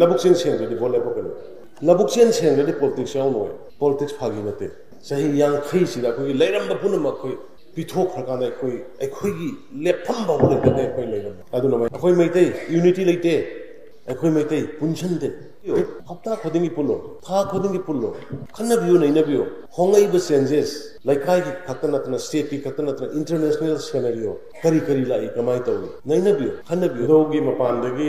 ꯂꯕꯨꯛꯆꯦꯟ ꯁꯦꯡꯗ꯭ꯔꯗꯤ vote ꯂꯦꯞꯄꯛꯀꯅꯤ ꯂꯕꯨꯛꯆꯦꯟ ꯁꯦꯡꯗ꯭ꯔꯗꯤ politics ꯌꯥꯎꯅꯣꯏ politics ꯐꯥꯒꯤ ꯅꯠꯇꯦ ꯆꯍꯤ ꯌꯥꯡꯈꯩꯁꯤꯗ ꯑꯩꯈꯣꯏꯒꯤ ꯂꯩꯔꯝꯕ ꯄꯨꯝꯅꯃꯛ ꯑꯩꯈꯣꯏ ꯄꯤꯊꯣꯛꯈ꯭ꯔꯀꯥꯟꯗ ꯑꯩꯈꯣꯏ ꯑꯩꯈꯣꯏꯒꯤ ꯂꯦꯞꯐꯝ ꯐꯥꯎꯕ ꯂꯩꯇꯗꯦ ꯑꯩꯈꯣꯏ ꯂꯩꯔꯝꯕ ꯑꯗꯨꯅ ꯑꯩꯈꯣꯏ ꯃꯩꯇꯩ ꯌꯨꯅꯤꯇꯤ ꯂꯩꯇꯦ ꯑꯩꯈꯣꯏ ꯃꯩꯇꯩ ꯄꯨꯟꯁꯤꯟꯗꯦ ꯍꯞꯇꯥ ꯈꯨꯗꯤꯡꯒꯤ ꯄꯨꯜꯂꯣ ꯊꯥ ꯈꯨꯗꯤꯡꯒꯤ ꯄꯨꯜꯂꯣ ꯈꯟꯅꯕꯤꯌꯨ ꯅꯩꯅꯕꯤꯌꯨ ꯍꯣꯡꯂꯛꯏꯕ ꯆꯦꯟꯖꯦꯁ ꯂꯩꯀꯥꯏꯒꯤ ꯈꯛꯇ ꯅꯠꯇꯅ ꯁ꯭ꯇꯦꯠꯀꯤ ꯈꯛꯇ ꯅꯠꯇꯅ ꯏꯟꯇꯔꯅꯦꯁꯅꯦꯜ ꯁꯦꯅꯔꯤꯑꯣ ꯀꯔꯤ ꯀꯔꯤ ꯂꯥꯛꯏ ꯀꯃꯥꯏꯅ ꯇꯧꯏ ꯅꯩꯅꯕꯤꯌꯨ ꯈꯟꯅꯕꯤꯌꯨ ꯙꯧꯒꯤ ꯃꯄꯥꯟꯗꯒꯤ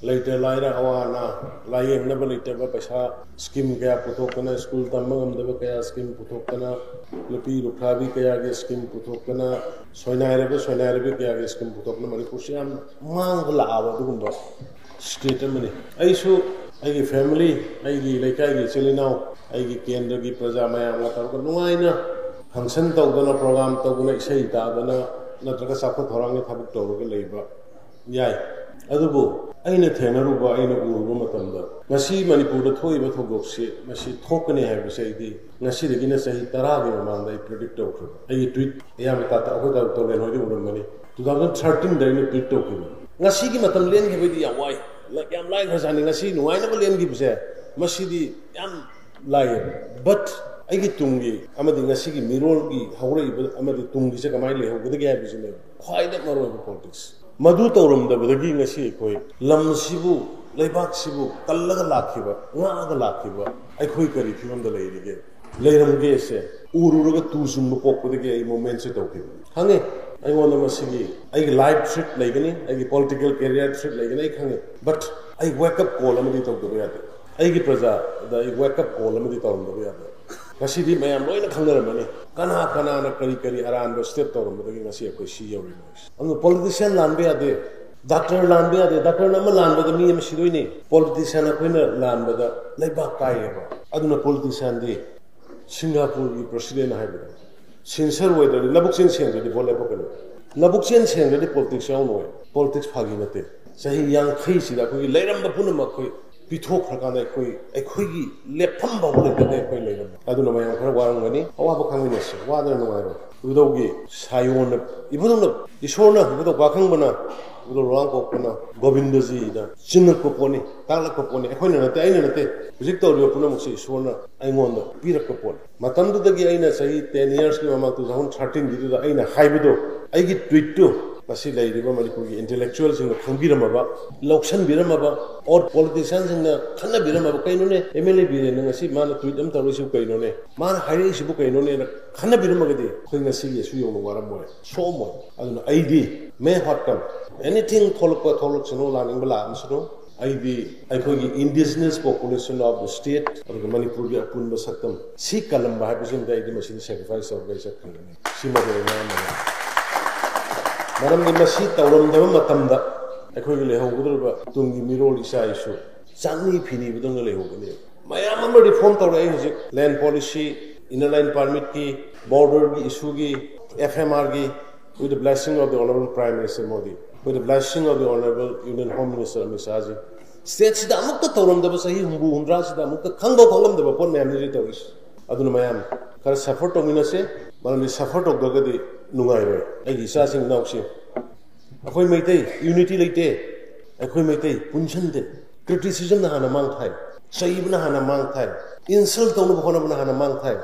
लाइब लेटेब पैसा स्कीम क्या पुथोना स्कूल तमगमदब क्या स्कीम पुथोना लुपी लुफा भी क्या स्कीम पुथोना सोनाब सोनाब क्या स्कीम पुथोना मनपुर से मांग लाब स्टेटमेंगे फैमिली लेकिन चिलीनाव केंद्र की प्रजा मैं नाइना फंगशन तौदना पोग्राम तौदना इसई दादना नत्र चाफ थोरंगे तौर लेब जाए ꯑꯩꯅ ꯊꯦꯡꯅꯔꯨꯕ ꯑꯩꯅ ꯎꯔꯨꯕ ꯃꯇꯝꯗ ꯉꯁꯤ ꯃꯅꯤꯄꯨꯔꯗ ꯊꯣꯛꯏꯕ ꯊꯧꯗꯣꯛꯁꯤ ꯃꯁꯤ ꯊꯣꯛꯀꯅꯤ ꯍꯥꯏꯕꯁꯦ ꯑꯩꯗꯤ ꯉꯁꯤꯗꯒꯤꯅ ꯆꯍꯤ ꯇꯔꯥꯒꯤ ꯃꯃꯥꯡꯗ ꯑꯩ ꯄ꯭ꯔꯤꯗꯤꯛ ꯇꯧꯈ꯭ꯔꯦ ꯑꯩꯒꯤ ꯇ꯭ꯋꯤꯠ ꯑꯌꯥꯝꯕ ꯇꯥꯇ ꯑꯩꯈꯣꯏ ꯇꯣꯂꯦꯟ ꯍꯣꯏꯗꯤ ꯎꯔꯝꯒꯅꯤ ꯇꯨ ꯊꯥꯎꯖꯟ ꯊꯥꯔꯇꯤꯟꯗ ꯑꯩꯅ ꯇ꯭ꯋꯤꯠ ꯇꯧꯈꯤꯕ ꯉꯁꯤꯒꯤ ꯃꯇꯝ ꯂꯦꯟꯈꯤꯕꯗꯤ ꯌꯥꯝ ꯋꯥꯏ ꯌꯥꯝ ꯂꯥꯏꯈ꯭ꯔꯖꯥꯠꯅꯤ ꯉꯁꯤ ꯅꯨꯡꯉꯥꯏꯅꯕ ꯂꯦꯟꯈꯤꯕꯁꯦ ꯃꯁꯤꯗꯤ ꯌꯥꯝ ꯂꯥꯏꯌꯦ ꯕꯠ ꯑꯩꯒꯤ ꯇꯨꯡꯒꯤ ꯑꯃꯗꯤ ꯉꯁꯤꯒꯤ ꯃꯤꯔꯣꯜꯒꯤ ꯍꯧꯔꯛꯏꯕ ꯑꯃꯗꯤ ꯇꯨꯡꯒꯤꯁꯦ ꯀꯃꯥꯏꯅ ꯂꯩꯍꯧꯒꯗꯒꯦ ꯍꯥꯏꯕꯁꯤꯅꯦ ꯈ꯭ꯋꯥꯏꯗꯒꯤ ꯃꯔꯨꯑꯣꯏꯕ ꯄꯣꯂꯤꯇꯤꯛꯁ मधु तौरमदबदगी ngasi khoi lam sibu leibak sibu kallaga lakhiba ngaga lakhiba ai khoi kari phimam da leirige leiram ge se ururuga tuzum no popodage ai moment se tawke khange ai ngona masigi ai life trip leigani ai political career trip leigani ai khange but ai wake up call amadi tawdo ya de ai gi praja da ai wake up call amadi tawdo ya de ngasi di mayam loina khangaramani ꯀꯅꯥ ꯀꯅꯥꯅ ꯀꯔꯤ ꯀꯔꯤ ꯑꯔꯥꯟꯕ step ꯇꯧꯔꯝꯕꯗꯒꯤ ꯉꯁꯤ ꯑꯩꯈꯣꯏ ꯁꯤ ꯌꯧꯔꯤꯅꯣ ꯑꯗꯨꯅ politician ꯂꯥꯟꯕ ꯌꯥꯗꯦ ꯗꯥꯛꯇꯔ ꯂꯥꯟꯕ ꯌꯥꯗꯦ ꯗꯥꯛꯇꯔꯅ ꯑꯃ ꯂꯥꯟꯕꯗ ꯃꯤ ꯑꯃ ꯁꯤꯗꯣꯏꯅꯤ ꯄꯣꯂꯤꯇꯤꯁꯤꯌꯥꯟ ꯑꯩꯈꯣꯏꯅ ꯂꯥꯟꯕꯗ ꯂꯩꯕꯥꯛ ꯀꯥꯏꯌꯦꯕ ꯑꯗꯨꯅ ꯄꯣꯂꯤꯇꯤꯁꯤꯌꯥꯟꯗꯤ ꯁꯤꯡꯒꯥꯄꯨꯔꯒꯤ ꯄ꯭ꯔꯁꯤꯗꯦꯟ ꯍꯥꯏꯕꯗꯣ ꯁꯤꯟꯁꯔ ꯑꯣꯏꯗ꯭ꯔꯗꯤ ꯂꯕꯨꯛꯆꯦꯟ ꯁꯦꯡꯗ꯭ꯔꯗꯤ ꯚꯣꯠ ꯂꯦꯞꯄꯛꯀꯅꯤ ꯂꯕꯨꯛꯆꯦꯟ ꯁꯦꯡꯗ꯭ꯔꯗꯤ ꯄꯣꯂꯤꯇꯤꯛꯁ ꯌꯥꯎꯅꯣꯏ ꯄꯣꯂꯤꯇꯤꯛꯁ ꯐꯥꯒꯤ ꯅꯠꯇꯦ ꯆꯍꯤ ꯌꯥꯡꯈꯩꯁꯤꯗ ꯑꯩꯈꯣꯏꯒꯤ ꯂꯩꯔꯝꯕ ꯄꯨꯝꯅꯃꯛ ꯑꯩꯈꯣꯏ बिठो खड़काने कोई अखोई लेपम बबले दे कोई ले अदु न मैं खर वारन गनी अवा ब खांग ने से वादर न वारो उदोगी सायोन इबुदोन इसोन उदो वाखंग बना उदो रोंग को कोना गोविंद जी दा चिन को कोनी ताला को कोनी अखोई न ते आइन न ते जिक तो रियो पुनम से इसोन आइंगोन द पीर को कोन मतम दगी आइन सही 10 इयर्स की ममा तु जाउन 13 दिदु दा आइन हाइबदो आइगी ट्विट टू ꯉꯁꯤ ꯂꯩꯔꯤꯕ ꯃꯅꯤꯄꯨꯔꯒꯤ ꯏꯟꯇꯦꯂꯦꯛꯆꯨꯋꯦꯜꯁꯤꯡꯅ ꯈꯪꯕꯤꯔꯝꯃꯕ ꯂꯧꯁꯟꯕꯤꯔꯝꯃꯕ ꯑꯣꯔ ꯄꯣꯂꯤꯇꯤꯁꯤꯌꯥꯟꯁꯤꯡꯅ ꯈꯟꯅꯕꯤꯔꯝꯃꯕ ꯀꯩꯅꯣꯅꯦ ꯑꯦꯝ ꯑꯦꯜ ꯑꯦ ꯕꯤꯔꯦꯟꯅ ꯉꯁꯤ ꯃꯥꯅ ꯇ꯭ꯋꯤꯠ ꯑꯃ ꯇꯧꯔꯛꯏꯁꯤꯕꯨ ꯀꯩꯅꯣꯅꯦ ꯃꯥꯅ ꯍꯥꯏꯔꯛꯏꯁꯤꯕꯨ ꯀꯩꯅꯣꯅꯦꯅ ꯈꯟꯅꯕꯤꯔꯝꯃꯒꯗꯤ ꯑꯩꯈꯣꯏ ꯉꯁꯤꯒꯤ ꯑꯁꯨ ꯌꯧꯅ ꯋꯥꯔꯝꯃꯣꯏ ꯁꯣꯛꯑꯝꯃꯣꯏ ꯑꯗꯨꯅ ꯑꯩꯗꯤ ꯃꯦ ꯍꯣꯠ ꯀꯝ ꯑꯦꯅꯤꯊꯤꯡ ꯊꯣꯛꯂꯛꯄ ꯊꯣꯛꯂꯛꯁꯅꯨ ꯂꯥꯛꯅꯤꯡꯕ ꯂꯥꯛꯑꯝꯁꯅꯨ ꯑꯩꯗꯤ ꯑꯩꯈꯣꯏꯒꯤ indigenous population of the state ꯑꯗꯨꯒ ꯃꯅꯤꯄꯨꯔꯒꯤ ꯑꯄꯨꯟꯕ ꯁꯛꯇꯝ ꯁꯤ ꯀꯜꯂꯝꯕ ꯍꯥꯏꯕꯁꯤꯃꯗꯤ ꯑꯩꯗꯤ ꯃꯁꯤꯗ ꯁꯦꯀ꯭ꯔꯤꯐꯥꯏꯁ ꯇꯧꯔꯒ ꯑꯩ ꯆꯠꯈ꯭ꯔꯒꯅꯤ ꯁꯤꯃꯗꯤ ꯑꯩ ꯉꯥꯡꯕꯅꯤ ꯃꯔꯝꯗꯤ ꯃꯁꯤ ꯇꯧꯔꯝꯗꯕ ꯃꯇꯝꯗ ꯑꯩꯈꯣꯏꯒꯤ ꯂꯩꯍꯧꯒꯗꯧꯔꯤꯕ ꯇꯨꯡꯒꯤ ꯃꯤꯔꯣꯜ ꯏꯆꯥ ꯏꯁꯨ ꯆꯥꯛꯅꯤ ꯐꯤꯅꯤꯕꯗꯧꯅ ꯂꯩꯍꯧꯒꯅꯤ ꯃꯌꯥꯝ ꯑꯃ ꯔꯤꯐꯣꯔꯝ ꯇꯧꯔꯛꯑꯦ ꯍꯧꯖꯤꯛ ꯂꯦꯟ policy inner line ꯄꯥꯔꯃꯤꯠꯀꯤ ꯕꯣꯔꯗꯔꯒꯤ ꯏꯁꯨꯒꯤ F M ꯑꯥꯔꯒꯤ with the blessing of the Honorable Prime Minister Modi, with the blessing of the Honorable Union Home Minister Amit Shahji, ꯁ꯭ꯇꯦꯠꯁꯤꯗ ꯑꯃꯨꯛꯇ ꯇꯧꯔꯝꯗꯕ ꯆꯍꯤ ꯍꯨꯝꯐꯨ ꯍꯨꯝꯗ꯭ꯔꯥꯁꯤꯗ ꯑꯃꯨꯛꯇ ꯈꯪꯕ ꯈꯪꯂꯝꯗꯕ ꯄꯣꯠ ꯃꯌꯥꯝꯅꯤ ꯇꯧꯔꯤꯁꯤ ꯑꯗꯨꯅ ꯃꯌꯥꯝ ꯈꯔ ꯁꯐꯔ ꯇꯧꯃꯤꯟꯅꯁꯦ ꯃꯔꯝꯗꯤ ꯁꯐꯔ ꯇꯧꯗ꯭ꯔꯒꯗꯤ ꯅꯨꯡꯉꯥꯏꯔꯣꯏ ꯑꯩꯒꯤ ꯏꯆꯥꯁꯤꯡ ꯏꯅꯥꯎꯁꯤꯡ ꯑꯩꯈꯣꯏ ꯃꯩꯇꯩ ꯌꯨꯅꯤꯇꯤ ꯂꯩꯇꯦ ꯑꯩꯈꯣꯏ ꯃꯩꯇꯩ ꯄꯨꯟꯁꯤꯟꯗꯦ ꯀ꯭ꯔꯤꯇꯤꯁꯤꯖꯝꯅ ꯍꯥꯟꯅ ꯃꯥꯡ ꯊꯥꯏ ꯆꯩꯕꯅ ꯍꯥꯟꯅ ꯃꯥꯡ ꯊꯥꯏ ꯏꯟꯁꯜ ꯇꯧꯅꯕ ꯍꯣꯠꯅꯕꯅ ꯍꯥꯟꯅ ꯃꯥꯡ ꯊꯥꯏ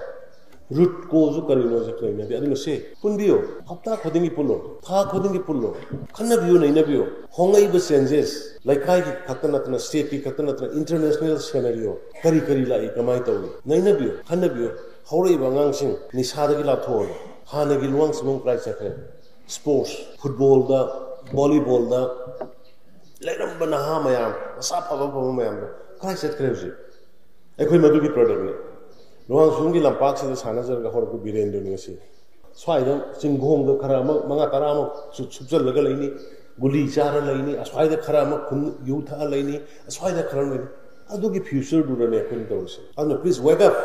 ꯔꯨꯠ ꯀꯣꯖꯨ ꯀꯔꯤꯅꯣꯁꯨ ꯂꯩꯅꯗꯦ ꯑꯗꯨꯅ ꯁꯦ ꯄꯨꯟꯕꯤꯌꯣ ꯍꯞꯇꯥ ꯈꯨꯗꯤꯡꯒꯤ ꯄꯨꯜꯂꯣ ꯊꯥ ꯈꯨꯗꯤꯡꯒꯤ ꯄꯨꯜꯂꯣ ꯈꯟꯅꯕꯤꯌꯣ ꯅꯩꯅꯕꯤꯌꯣ ꯍꯣꯡꯂꯛꯏꯕ ꯆꯦꯟꯖꯦꯁ ꯂꯩꯀꯥꯏꯒꯤ ꯈꯛꯇ ꯅꯠꯇꯅ ꯁ꯭ꯇꯦꯠꯀꯤ ꯈꯛꯇ ꯅꯠꯇꯅ ꯏꯟꯇꯔꯅꯦꯁꯅꯦꯜ ꯁꯦꯅꯔꯤꯌꯣ ꯀꯔꯤ ꯀꯔꯤ ꯂꯥꯛꯏ ꯀꯃꯥꯏꯅ ꯇꯧꯏ ꯅꯩꯅꯕꯤꯌꯣ ꯈꯟꯅꯕꯤꯌꯣ ꯍꯧꯔꯛꯏꯕ ꯑꯉꯥꯡꯁꯤꯡ ꯅꯤꯁꯥꯗꯒꯤ ꯂꯥꯞꯊꯣꯛꯑꯣ ꯍꯥꯟꯅꯒꯤ ꯂꯨꯋꯥꯡ ꯁꯤꯃꯨꯡ ꯀꯗꯥꯏ ꯆꯠꯈ꯭ꯔꯦ ꯁ꯭ꯄꯣꯔꯠꯁ ꯐꯨꯠꯕꯣꯜꯗ ꯚꯣꯂꯤꯕꯣꯜꯗ ꯂꯩꯔꯝꯕ ꯅꯍꯥ ꯃꯌꯥꯝ ꯃꯁꯥ ꯐꯕ ꯐꯕ ꯃꯌꯥꯝꯗꯣ ꯀꯗꯥꯏ ꯆꯠꯈ꯭ꯔꯦ ꯍꯧꯖꯤꯛ ꯑꯩꯈꯣꯏ ꯃꯗꯨꯒꯤ ꯄ꯭ꯔꯗꯛꯅꯤ ꯂꯨꯋꯥꯡ ꯁꯨꯝꯒꯤ ꯂꯝꯄꯥꯛꯁꯤꯗ ꯁꯥꯟꯅꯖꯔꯒ ꯍꯧꯔꯛꯄ ꯕꯤꯔꯦꯟꯗꯨꯅꯤ ꯉꯁꯤ ꯁ꯭ꯋꯥꯏꯗ ꯆꯤꯡꯈꯣꯡꯗ ꯈꯔ ꯑꯃ ꯃꯉꯥ ꯇꯔꯥ ꯑꯃ ꯁꯨꯞꯆꯜꯂꯒ ꯂꯩꯅꯤ ꯒꯨꯂꯤ ꯆꯥꯔ ꯂꯩꯅꯤ ꯑꯁ꯭ꯋꯥꯏꯗ ꯈꯔ ꯑꯃ ꯈꯨꯟ ꯌꯨ ꯊꯛꯑ ꯂꯩꯅꯤ ꯑꯁ꯭ꯋꯥꯏꯗ ꯈꯔ ꯂꯩꯅꯤ ꯑꯗꯨꯒꯤ ꯐ꯭ꯌꯨꯆꯔꯗꯨꯗꯅꯦ ꯑꯩꯈꯣꯏꯅ ꯇꯧꯔꯤꯁꯦ ꯑꯗꯨꯅ ꯄ꯭ꯂꯤꯖ ꯋꯦꯛ ꯑꯞ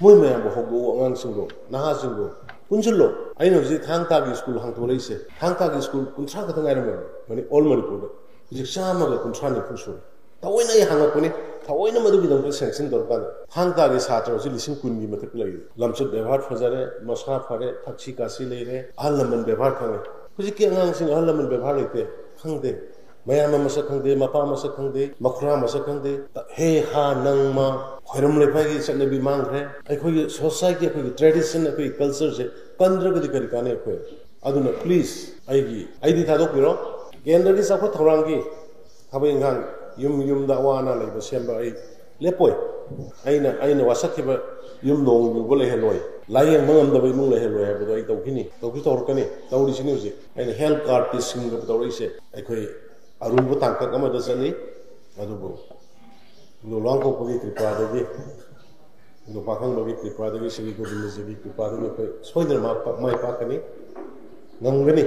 ꯃꯣꯏ ꯃꯌꯥꯝꯕꯨ ꯍꯧꯗꯣꯛꯎ ꯑꯉꯥꯡꯁꯤꯡꯗꯣ ꯅꯍꯥꯁꯤꯡꯗꯣ ꯄꯨꯟꯁꯤꯜꯂꯣ ꯑꯩꯅ ꯍꯧꯖꯤꯛ ꯊꯥꯡ ꯇꯥꯒꯤ ꯁ꯭ꯀꯨꯜ ꯍꯥꯡꯇꯣꯔꯛꯏꯁꯦ ꯊꯥꯡ ꯇꯥꯒꯤ ꯁ꯭ꯀꯨꯜ ꯀꯨꯟꯊ꯭ꯔꯥ ꯈꯛꯇꯪ ꯉꯥꯏꯔꯝꯒꯅꯤ ꯃꯅꯤ ꯑꯣꯜ ꯃꯅꯤꯄꯨꯔꯗ ꯍꯧꯖꯤꯛ ꯆꯥꯝꯃꯒ ꯀꯨꯟꯊ꯭ꯔꯥ ꯅꯤꯐꯨ ꯁꯨꯔꯦ ꯊꯑꯣꯏꯅ ꯑꯩ ꯍꯥꯡꯉꯛꯄꯅꯤ ꯊꯑꯣꯏꯅ ꯃꯗꯨꯒꯤꯗꯃꯛꯇ ꯁꯦꯡꯁꯟ ꯇꯧꯔꯀꯥꯟꯗ ꯊꯥꯡ ꯇꯥꯒꯤ ꯁꯥꯇ꯭ꯔ ꯍꯧꯖꯤꯛ ꯂꯤꯁꯤꯡ ꯀꯨꯟꯒꯤ ꯃꯊꯛ ꯂꯩꯔꯤ ꯂꯝꯆꯠ ꯕꯦꯕꯥꯔ ꯐꯖꯔꯦ ꯃꯁꯥ ꯐꯔꯦ ꯊꯛꯁꯤ ꯀꯥꯁꯤ ꯂꯩꯔꯦ ꯑꯍꯜ ꯂꯃꯟ ꯕꯦꯕꯥꯔ ꯈꯪꯉꯦ ꯍꯧꯖꯤꯛꯀꯤ ꯑꯉꯥꯡꯁꯤꯡ ꯑꯍꯜ ꯂꯃꯟ ꯕꯦꯕꯥꯔ ꯂꯩꯇꯦ ꯈꯪꯗꯦ ꯃꯌꯥꯝ ꯃꯁꯛ ꯈꯪꯗꯦ ꯃꯄꯥ ꯃꯁꯛ ꯈꯪꯗꯦ ꯃꯈꯨꯔꯥ ꯃꯁꯛ ꯈꯪꯗꯦ ꯍꯦ ꯍꯥ ꯅꯪ ꯃꯥ ꯈꯣꯏꯔꯝ ꯂꯩꯄꯥꯛꯒꯤ ꯆꯠꯅꯕꯤ ꯃꯥꯡꯈ꯭ꯔꯦ ꯑꯩꯈꯣꯏꯒꯤ ꯁꯣꯁꯥꯏꯇꯤ ꯑꯩꯈꯣꯏꯒꯤ ꯇ꯭ꯔꯦꯗꯤꯁꯟ ꯑꯩꯈꯣꯏꯒꯤ ꯀꯜꯆꯔꯁꯦ ꯀꯟꯗ꯭ꯔꯒꯗꯤ ꯀꯔꯤ ꯀꯥꯟꯅꯩ ꯑꯩꯈꯣꯏ ꯑꯗꯨꯅ ꯄ꯭ꯂꯤꯖ ꯑꯩꯒꯤ ꯑꯩꯗꯤ ꯊꯥꯗꯣꯛꯄꯤꯔꯣ ꯀꯦꯟꯗ꯭ꯔꯒꯤ ꯆꯥꯎꯈꯠ ꯊꯧꯔꯥꯡꯒꯤ ꯊꯕꯛ ꯏꯪꯈꯥꯡ ꯌꯨꯝ ꯌꯨꯝꯗ ꯑꯋꯥ ꯑꯅꯥ ꯂꯩꯕ ꯁꯦꯝꯕ ꯑꯩ ꯂꯦꯞꯄꯣꯏ ꯑꯩꯅ ꯑꯩꯅ ꯋꯥꯁꯛꯈꯤꯕ ꯌꯨꯝ ꯅꯣꯡ ꯌꯨꯕ ꯂꯩꯍꯜꯂꯣꯏ ꯂꯥꯏꯌꯦꯡꯕ ꯉꯝꯗꯕ ꯏꯃꯨꯡ ꯂꯩꯍꯜꯂꯣꯏ ꯍꯥꯏꯕꯗꯣ ꯑꯩ ꯇꯧꯈꯤꯅꯤ ꯇꯧꯁꯨ ꯇꯧꯔꯛꯀꯅꯤ ꯇꯧꯔꯤꯁꯤꯅꯤ ꯍꯧꯖꯤꯛ ꯑꯩꯅ ꯍꯦꯜꯊ ꯀꯥꯔꯠꯀꯤ ꯁꯤꯡꯒ ꯇꯧꯔꯛꯏꯁꯦ ꯑꯩꯈꯣꯏ ꯑꯔꯨꯕ ꯇꯥꯡꯀꯛ ꯑꯃꯗ ꯆꯠꯂꯤ ꯑꯗꯨꯕꯨ Nous l'avons pour कृपा देवी नो पाखंग बगी कृपा देवी श्री गोविंद जी की कृपा देवी पे सोइदर मा माय पाकने नंगने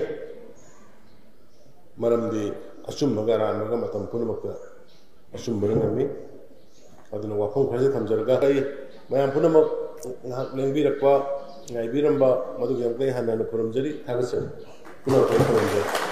मरमदि अचुम मगरा मग मतम पुनमक अचुम मरंगमे अदन वाखं खरजे थमजरगा है मैं पुनमक ngak lengbi rakwa ngai biramba madu yang kai hanan puramjari thagase punaw kai puramjari